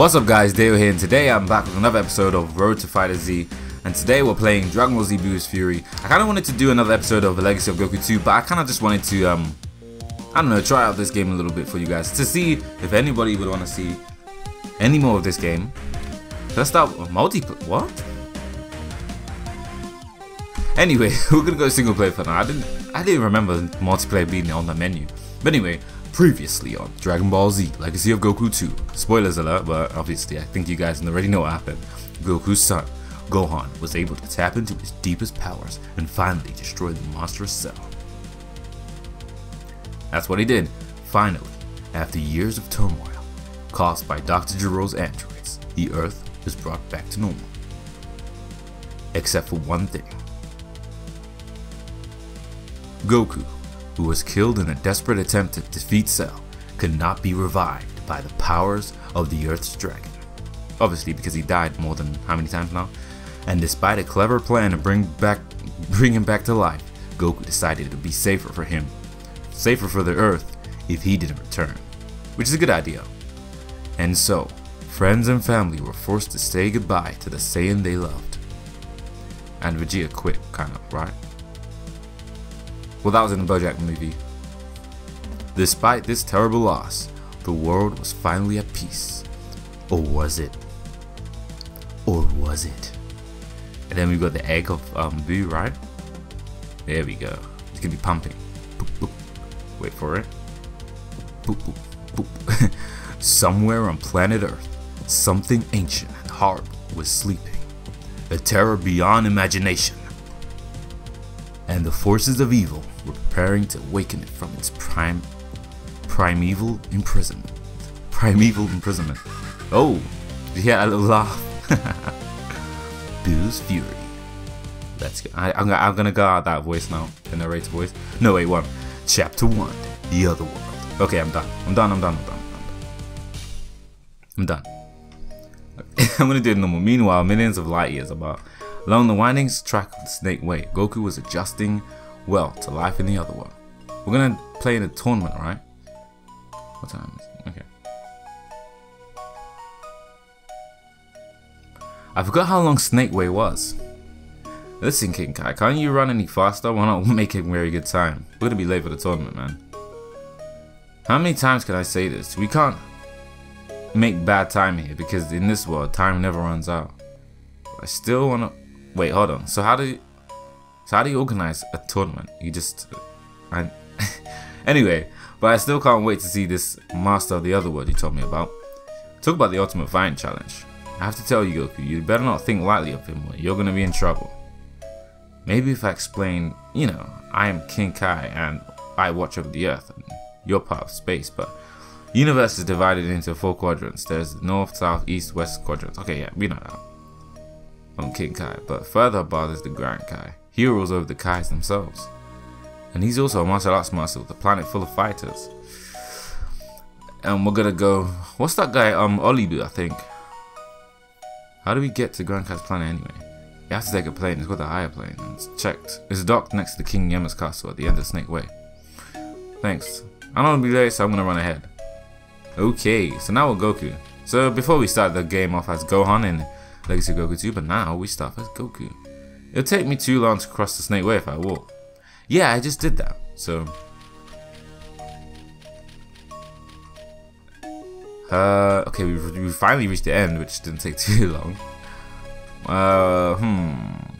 What's up guys, Dayo here and today I'm back with another episode of Road to Fighter Z and today we're playing Dragon Ball Z Buu's Fury. I kind of wanted to do another episode of The Legacy of Goku 2 but I kind of just wanted to, um, I don't know, try out this game a little bit for you guys to see if anybody would want to see any more of this game. Let's start with multiplayer, what? Anyway, we're gonna go single player for now. I didn't, I didn't remember multiplayer being on the menu. But anyway, Previously on Dragon Ball Z Legacy of Goku 2. Spoilers alert, but obviously I think you guys already know what happened. Goku's son, Gohan, was able to tap into his deepest powers and finally destroy the monstrous Cell. That's what he did. Finally, after years of turmoil caused by Dr. Gero's androids, the Earth was brought back to normal. Except for one thing. Goku, who was killed in a desperate attempt to defeat Cell, could not be revived by the powers of the Earth's dragon. Obviously, because he died more than how many times now? And despite a clever plan to bring back, bring him back to life, Goku decided it would be safer for him, safer for the Earth, if he didn't return, which is a good idea. And so, friends and family were forced to say goodbye to the Saiyan they loved. And Vegeta quit, kind of, right? Well, that was in the Bojack movie. Despite this terrible loss, the world was finally at peace. Or was it? Or was it? And then we got the egg of um, Buu, right? There we go. It's gonna be pumping. Boop, boop. Wait for it. Boop. Somewhere on planet Earth, something ancient and horrible was sleeping. A terror beyond imagination and the forces of evil were preparing to awaken it from its prime primeval imprisonment. Primeval imprisonment. Oh, yeah, a little laugh. Buu's Fury. Let's go. I, am I'm gonna go out that voice now, the narrator voice. No, wait, one. Chapter 1 The Other World. Okay, I'm done. I'm done, I'm done, I'm done. I'm done. I'm, done. I'm gonna do it normal. Meanwhile, millions of light years about Along the winding track of the Snake Way, Goku was adjusting well to life in the other world. We're gonna play in a tournament, right? What time is it? Okay. I forgot how long Snake Way was. Listen, King Kai, can't you run any faster? Why not make it very good time? We're gonna be late for the tournament, man. How many times can I say this? We can't make bad time here because in this world, time never runs out. I still wanna Wait, hold on. So how do you, so how do you organize a tournament? You just I anyway, but I still can't wait to see this master of the other world you told me about. Talk about the ultimate vine challenge. I have to tell you, Goku, you better not think lightly of him or you're gonna be in trouble. Maybe if I explain, you know, I am King Kai and I watch over the earth and you're part of space, but universe is divided into four quadrants. There's north, south, east, west quadrants. Okay, yeah, we know that on King Kai, but further is the Grand Kai. He rules over the Kais themselves. And he's also a martial arts master with a planet full of fighters. And we're gonna go. What's that guy? Um, Olibu, I think. How do we get to Grand Kai's planet anyway? You have to take a plane. It's got a higher plane. It's checked. It's docked next to the King Yemma's castle at the end of Snake Way. Thanks. I don't want to be late, so I'm gonna run ahead. Okay, so now we're Goku. So before we start the game off as Gohan and Legacy Goku 2, but now we start as Goku. It'll take me too long to cross the Snake Way if I walk. Yeah, I just did that, so... Uh, okay, we, we finally reached the end, which didn't take too long. Uh, hmm.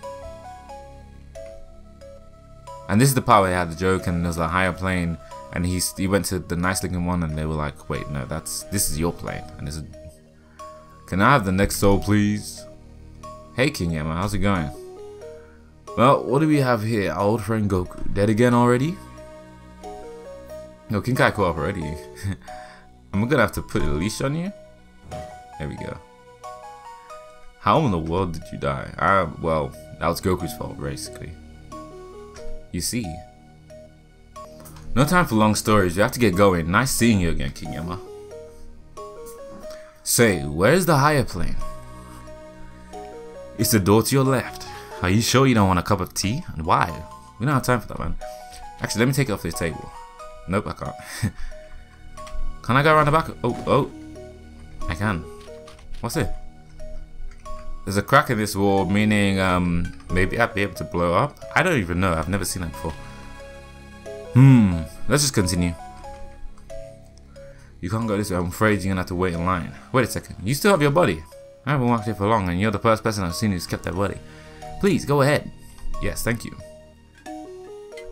And this is the part where they had the joke and there's a higher plane and he he went to the nice looking one and they were like, wait, no, that's this is your plane and there's a can I have the next soul, please? Hey, King Yama, how's it going? Well, what do we have here? Our old friend Goku. Dead again already? No, King Kai already. I'm gonna have to put a leash on you. There we go. How in the world did you die? I, well, that was Goku's fault, basically. You see. No time for long stories, you have to get going. Nice seeing you again, King Yama. Say, where's the higher plane? It's the door to your left. Are you sure you don't want a cup of tea? And why? We don't have time for that, man. Actually, let me take it off this table. Nope, I can't. can I go around the back? Oh, oh. I can. What's it? There's a crack in this wall, meaning um, maybe I'd be able to blow up. I don't even know. I've never seen that before. Hmm. Let's just continue. You can't go this way. I'm afraid you're gonna have to wait in line. Wait a second. You still have your body. I haven't walked here for long, and you're the first person I've seen who's kept their body. Please go ahead. Yes, thank you.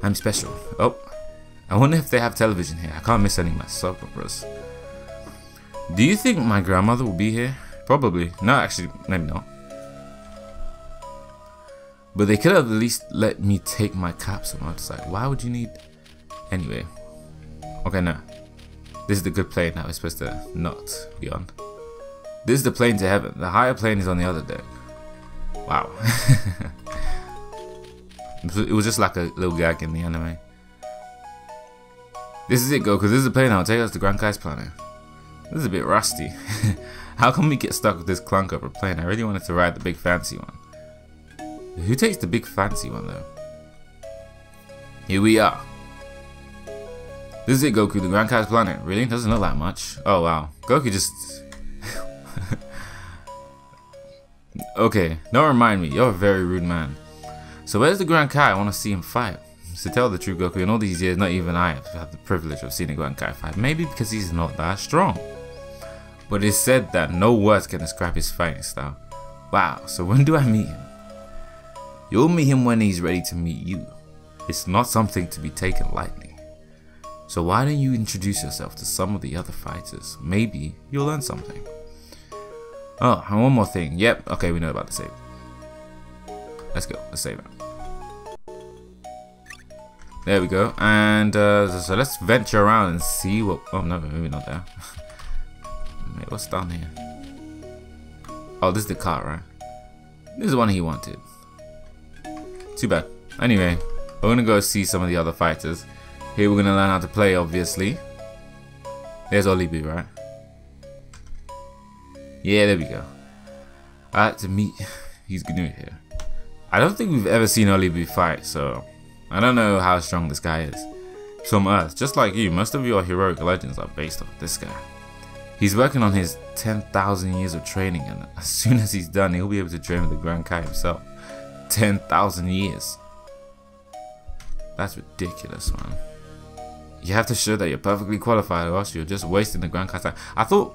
I'm special. Oh, I wonder if they have television here. I can't miss any of my soap operas. Do you think my grandmother will be here? Probably. No, actually, maybe not. But they could have at least let me take my capsule outside. Why would you need... Anyway. Okay, no. This is the good plane that we're supposed to not be on. This is the plane to heaven. The higher plane is on the other deck. Wow. it was just like a little gag in the anime. This is it, Goku. This is the plane that will Take us to Grand Kai's planet. This is a bit rusty. How come we get stuck with this clunk of a plane? I really wanted to ride the big fancy one. Who takes the big fancy one though? Here we are. This is it, Goku, the Grand Kai's planet. Really? Doesn't look that much. Oh, wow. Goku just... okay, don't remind me. You're a very rude man. So where's the Grand Kai? I want to see him fight. To tell the truth, Goku, in all these years, not even I have had the privilege of seeing a Grand Kai fight. Maybe because he's not that strong. But it's said that no words can describe his fighting style. Wow, so when do I meet him? You'll meet him when he's ready to meet you. It's not something to be taken lightly. So why don't you introduce yourself to some of the other fighters? Maybe you'll learn something. Oh, and one more thing. Yep, okay, we know about the save. Let's go, let's save it. There we go. And uh, so let's venture around and see what... Oh, no, maybe not there. Wait, what's down here? Oh, this is the car, right? This is the one he wanted. Too bad. Anyway, we're gonna go see some of the other fighters. Here we're to learn how to play, obviously. There's Olibu, right? Yeah, there we go. I had to meet... He's new here. I don't think we've ever seen Olibu fight, so... I don't know how strong this guy is. From Earth, just like you, most of your heroic legends are based off this guy. He's working on his 10,000 years of training, and as soon as he's done, he'll be able to train with the Grand Kai himself. 10,000 years. That's ridiculous, man. You have to show that you're perfectly qualified or else you're just wasting the Grand time. I thought,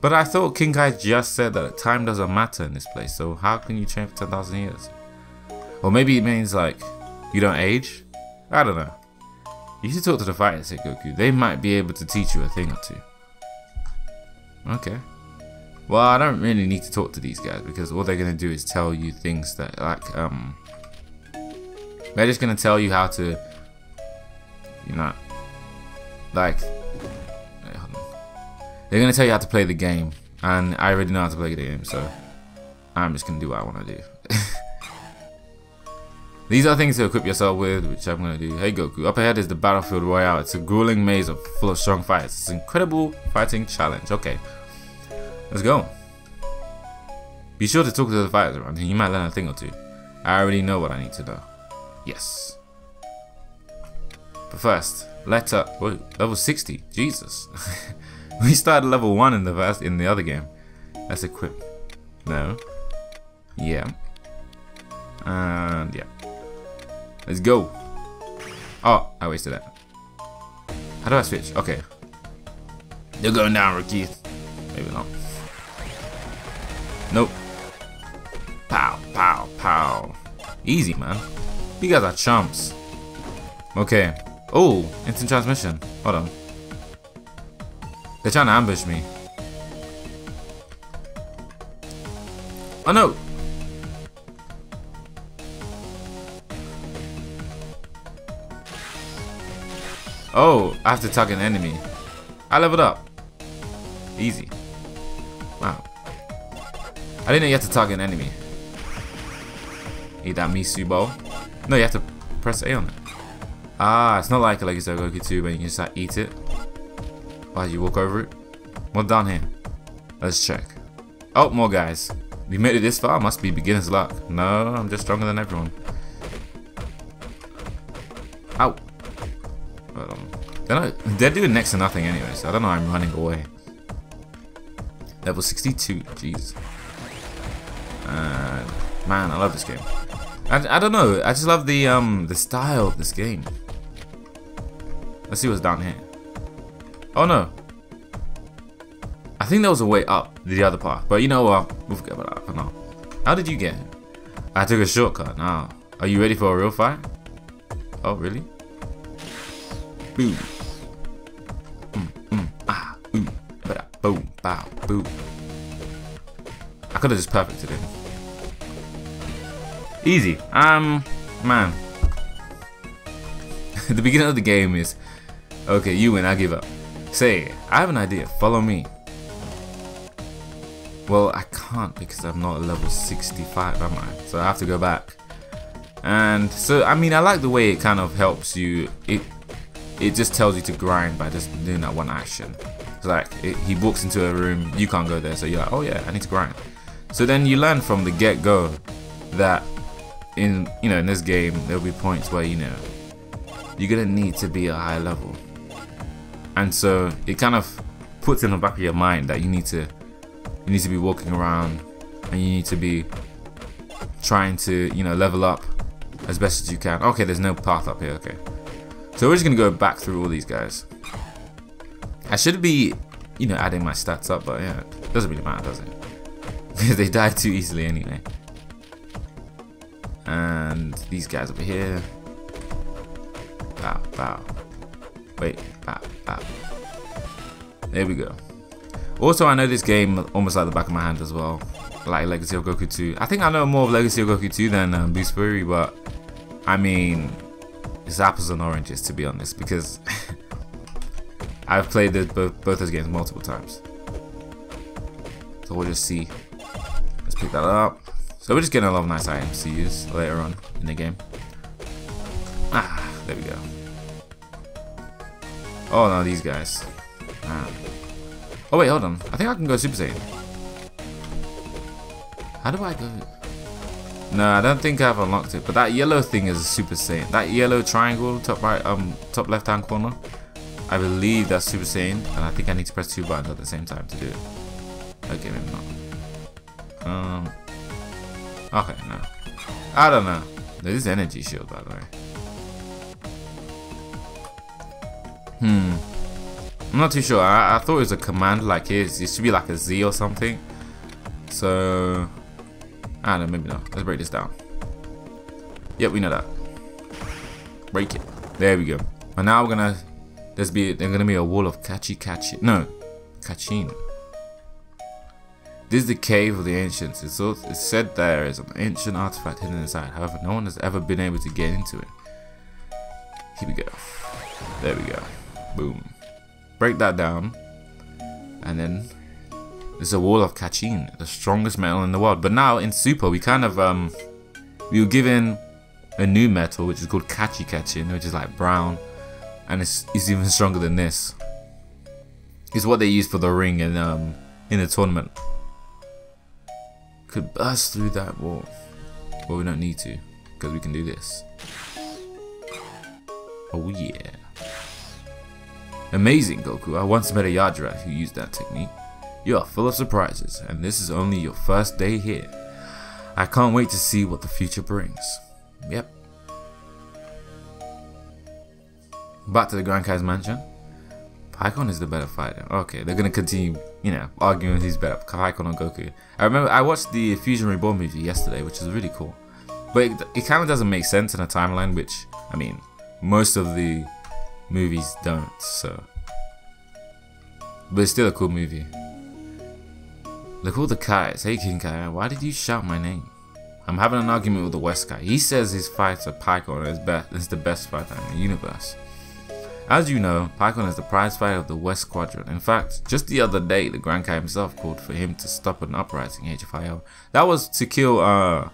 but I thought King Kai just said that time doesn't matter in this place. So how can you train for 10,000 years? Or maybe it means like you don't age? I don't know. You should talk to the fighters at Goku. They might be able to teach you a thing or two. Okay. Well, I don't really need to talk to these guys because all they're going to do is tell you things that like, um, they're just going to tell you how to, you know, like, they're gonna tell you how to play the game, and I already know how to play the game, so I'm just gonna do what I want to do. These are things to equip yourself with, which I'm gonna do. Hey Goku, up ahead is the Battlefield Royale. It's a grueling maze of full of strong fights. It's an incredible fighting challenge. Okay, let's go. Be sure to talk to the fighters around here. You might learn a thing or two. I already know what I need to know. Yes. But first, Letter wait, level 60. Jesus. we started level 1 in the first in the other game. Let's equip. No. Yeah. And yeah. Let's go. Oh, I wasted that. How do I switch? Okay. You're going down, Rookie. Maybe not. Nope. Pow, pow, pow. Easy, man. You guys are chumps. Okay. Oh, instant transmission. Hold on. They're trying to ambush me. Oh no! Oh, I have to tug an enemy. I leveled up. Easy. Wow. I didn't know you have to tug an enemy. Eat that Misu bowl. No, you have to press A on it. Ah, it's not like a Legacy Goku 2 when you can just like eat it. Why you walk over it? What's down here? Let's check. Oh, more guys. We made it this far, must be beginner's luck. No, I'm just stronger than everyone. Ow. Um, they're, not, they're doing next to nothing anyway, so I don't know I'm running away. Level 62, jeez. And man, I love this game. I, I don't know, I just love the um the style of this game. Let's see what's down here. Oh no. I think there was a way up the other path, but you know what? We'll forget about that for now. How did you get here? I took a shortcut. Now, are you ready for a real fight? Oh, really? Boom. Mm, mm, ah, ooh, boom, bow, boom. I could have just perfected it. Easy. Um, man. the beginning of the game is, okay, you win, I give up. Say, I have an idea, follow me. Well, I can't because I'm not level 65, am I? So I have to go back. And so, I mean, I like the way it kind of helps you. It it just tells you to grind by just doing that one action. So like, it, he walks into a room, you can't go there, so you're like, oh yeah, I need to grind. So then you learn from the get-go that in you know in this game there'll be points where you know you're gonna need to be a high level, and so it kind of puts in the back of your mind that you need to you need to be walking around and you need to be trying to you know level up as best as you can. Okay, there's no path up here. Okay, so we're just gonna go back through all these guys. I should be you know adding my stats up, but yeah, it doesn't really matter, does it? Because they die too easily anyway. And these guys over here. Bow, bow. Wait, bow, bow. There we go. Also, I know this game almost like the back of my hand as well. Like Legacy of Goku 2. I think I know more of Legacy of Goku 2 than um, Buu's Fury, but I mean, it's apples and oranges to be honest, because I've played this, both, both those games multiple times. So we'll just see. Let's pick that up. So we're just getting a lot of nice items to use later on in the game. Oh no, these guys. Ah. Oh wait, hold on. I think I can go Super Saiyan. How do I go? No, I don't think I've unlocked it. But that yellow thing is a Super Saiyan. That yellow triangle, top right, um, top left hand corner. I believe that's Super Saiyan, and I think I need to press two buttons at the same time to do it. Okay, maybe not. Um, Okay, no. I don't know. This is energy shield, by the way. Hmm. I'm not too sure. I, I thought it was a command like his. It should be like a Z or something. So, I don't know, maybe not. Let's break this down. Yep, we know that. Break it. There we go. And now we're gonna, there's be, there's gonna be a wall of catchy catchy, No, Kachin. This is the cave of the ancients. It's, also, it's said there is an ancient artifact hidden inside. However, no one has ever been able to get into it. Here we go. There we go. Boom. Break that down. And then there's a wall of Kachin, the strongest metal in the world. But now in Super, we kind of um we were given a new metal which is called Kachi Kachin, which is like brown, and it's, it's even stronger than this. It's what they use for the ring in um in the tournament could burst through that wall. But we don't need to, because we can do this. Oh yeah. Amazing, Goku. I once met a Yardrat who used that technique. You are full of surprises, and this is only your first day here. I can't wait to see what the future brings. Yep. Back to the Grand Kai's mansion. Pikkon is the better fighter. Okay, they're gonna continue, you know, arguing who's better, Pikkon or Goku. I remember I watched the Fusion Reborn movie yesterday, which is really cool. But it, it kind of doesn't make sense in a timeline, which, I mean, most of the movies don't, so. But it's still a cool movie. Look all the Kais. Hey King Kai, why did you shout my name? I'm having an argument with the West guy. He says his fighter Pikkon is, be is the best fighter in the universe. As you know, Pikkon is the prize fighter of the West Squadron. In fact, just the other day, the Grand Kai himself called for him to stop an uprising HFIL. That was to kill, uh...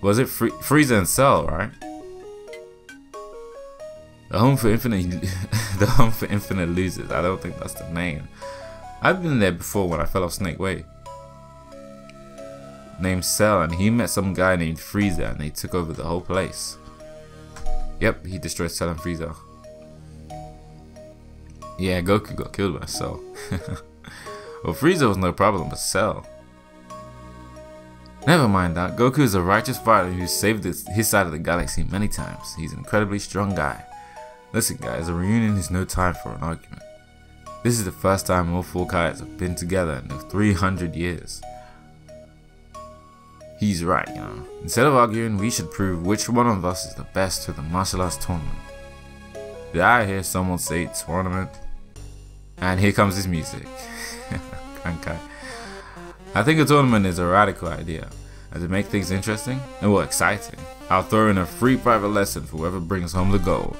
Was it Fri Frieza and Cell, right? The Home for Infinite... the Home for Infinite Losers. I don't think that's the name. I've been there before when I fell off Snake Way. Named Cell, and he met some guy named Frieza, and they took over the whole place. Yep, he destroyed Cell and Frieza. Yeah, Goku got killed by Cell. Well, Frieza was no problem, but Cell. Never mind that, Goku is a righteous fighter who saved his side of the galaxy many times. He's an incredibly strong guy. Listen guys, a reunion is no time for an argument. This is the first time all four Kai's have been together in 300 years. He's right, you know. Instead of arguing, we should prove which one of us is the best to the martial arts tournament. Did I hear someone say tournament? And here comes his music. okay. I think a tournament is a radical idea, and to make things interesting and well exciting, I'll throw in a free private lesson for whoever brings home the gold.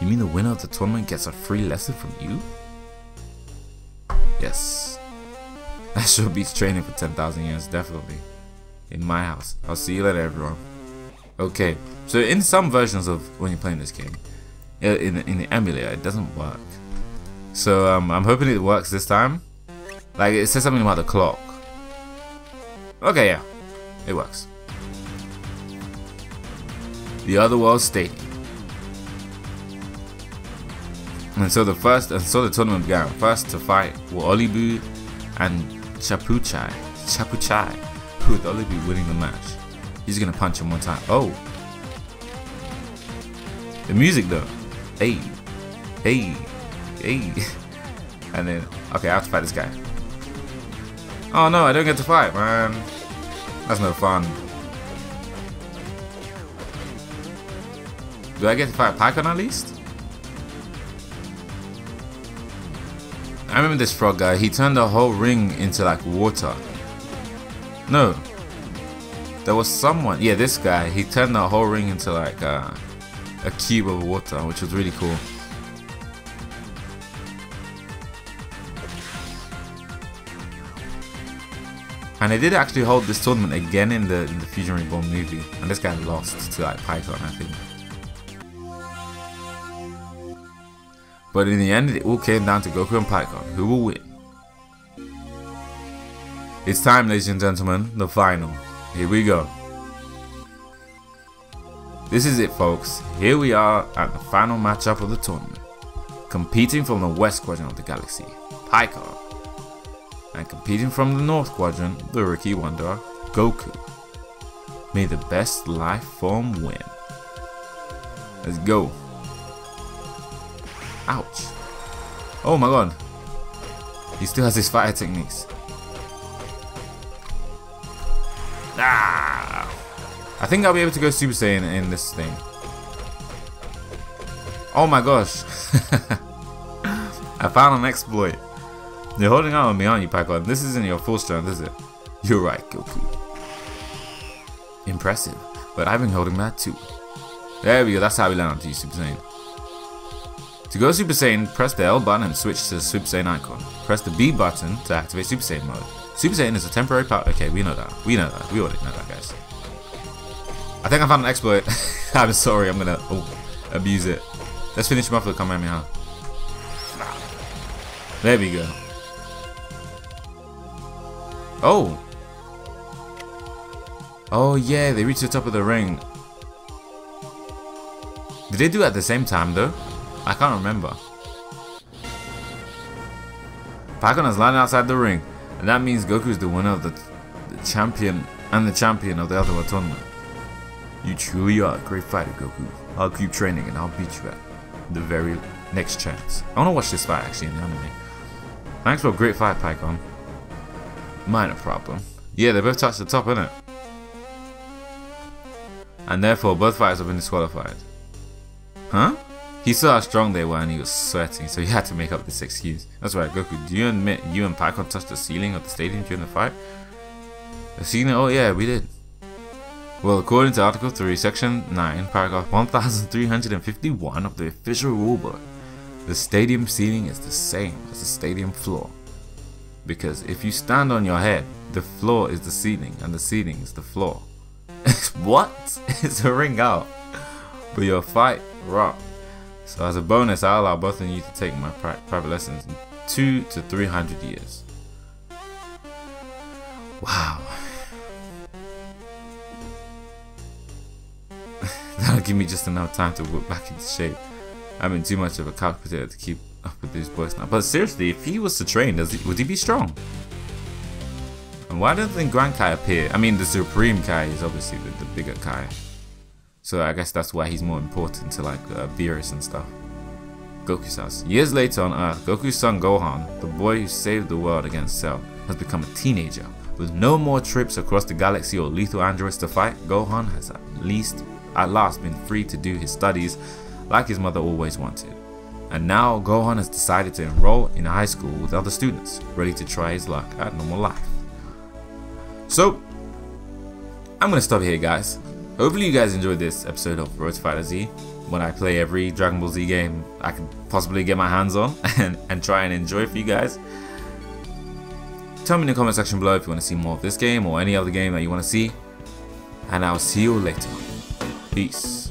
You mean the winner of the tournament gets a free lesson from you? Yes. That sure beats training for 10,000 years, definitely. In my house. I'll see you later, everyone. Okay, so in some versions of when you're playing this game, in, in the emulator, it doesn't work. So um, I'm hoping it works this time. Like it says something about the clock. Okay, yeah, it works. The other world stadium. And so the first, and so the tournament began. First to fight were Olibu and Chapuchai. Chapuchai, with Olibu winning the match. He's gonna punch him one time. Oh, the music though. Hey, hey, hey. And then, okay, I have to fight this guy. Oh no, I don't get to fight, man. That's no fun. Do I get to fight Pikkon at least? I remember this frog guy, he turned the whole ring into like water. No. There was someone, yeah, this guy, he turned the whole ring into like uh, a cube of water, which was really cool. And they did actually hold this tournament again in the in the Fusion Reborn movie, and this guy lost to like Python I think. But in the end, it all came down to Goku and Pikkon, who will win. It's time, ladies and gentlemen, the final. Here we go. This is it, folks. Here we are at the final matchup of the tournament. Competing from the west quadrant of the galaxy, Pikkon. And competing from the north quadrant, the rookie wanderer, Goku. May the best life form win. Let's go. Ouch. Oh my god. He still has his fire techniques. Ah! I think I'll be able to go Super Saiyan in this thing. Oh my gosh. I found an exploit. You're holding out on me, aren't you, Pikkon? This isn't your full strength, is it? You're right, Goku. Impressive. But I've been holding that too. There we go, that's how we how to use Super Saiyan. To go Super Saiyan, press the L button and switch to the Super Saiyan icon. Press the B button to activate Super Saiyan mode. Super Saiyan is a temporary power. Okay, we know that. We know that. We already know that, guys. I think I found an exploit. I'm sorry, I'm gonna oh, abuse it. Let's finish him off with Kamehameha. There we go. Oh! Oh yeah, they reached the top of the ring. Did they do it at the same time though? I can't remember. Pikkon is lying outside the ring, and that means Goku is the winner of the, the champion and the champion of the Other Tournament. You truly are a great fighter, Goku. I'll keep training and I'll beat you at the very next chance. I want to watch this fight actually in the anime. Thanks for a great fight, Pikkon. Minor problem. Yeah, they both touched the top, innit? And therefore, both fighters have been disqualified. Huh? He saw how strong they were and he was sweating, so he had to make up this excuse. That's right, Goku, do you admit you and Pikkon touched the ceiling of the stadium during the fight? The ceiling? Oh yeah, we did. Well, according to Article 3, Section 9, Paragraph 1351 of the official rulebook, the stadium ceiling is the same as the stadium floor. Because if you stand on your head, the floor is the ceiling and the ceiling is the floor. what? it's a ring out. But your fight rock so as a bonus, I allow both of you to take my pri private lessons in two to 300 years. Wow. That'll give me just enough time to whip back into shape. I'm in too much of a couch potato to keep up with these boys now. But seriously, if he was to train, does he, would he be strong? And why doesn't Grand Kai appear? I mean, the Supreme Kai is obviously the, the bigger Kai. So I guess that's why he's more important to like uh, Beerus and stuff. Goku's house. Years later on Earth, Goku's son Gohan, the boy who saved the world against Cell, has become a teenager. With no more trips across the galaxy or lethal androids to fight, Gohan has at least at last been free to do his studies like his mother always wanted. And now Gohan has decided to enroll in high school with other students, ready to try his luck at normal life. So, I'm gonna stop here guys. Hopefully you guys enjoyed this episode of Road to Fighter Z when I play every Dragon Ball Z game I can possibly get my hands on and, and try and enjoy for you guys. Tell me in the comment section below if you want to see more of this game or any other game that you want to see. And I'll see you later. Peace.